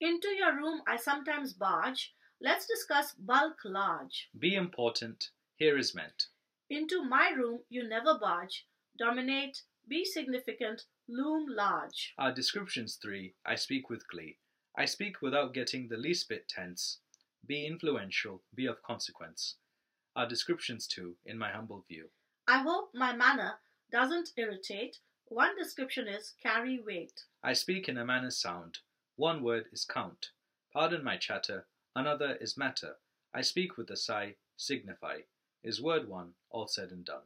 Into your room I sometimes barge. Let's discuss bulk large. Be important, here is meant. Into my room you never barge. Dominate, be significant, loom large. Our descriptions three, I speak with glee. I speak without getting the least bit tense. Be influential, be of consequence. Our descriptions two, in my humble view. I hope my manner doesn't irritate. One description is carry weight. I speak in a manner sound. One word is count. Pardon my chatter, another is matter. I speak with the sigh, signify. Is word one, all said and done.